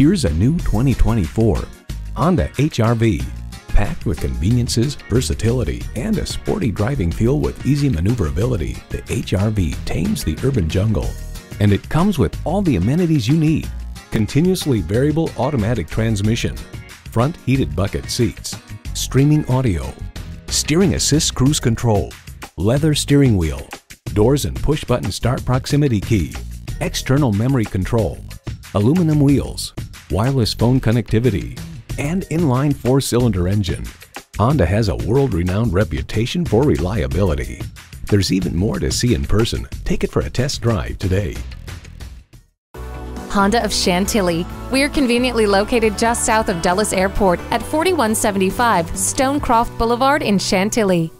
Here's a new 2024 Honda HRV. Packed with conveniences, versatility, and a sporty driving feel with easy maneuverability, the HRV tames the urban jungle. And it comes with all the amenities you need. Continuously variable automatic transmission, front heated bucket seats, streaming audio, steering assist cruise control, leather steering wheel, doors and push button start proximity key, external memory control, aluminum wheels, wireless phone connectivity, and inline four-cylinder engine. Honda has a world-renowned reputation for reliability. There's even more to see in person. Take it for a test drive today. Honda of Chantilly. We are conveniently located just south of Dulles Airport at 4175 Stonecroft Boulevard in Chantilly.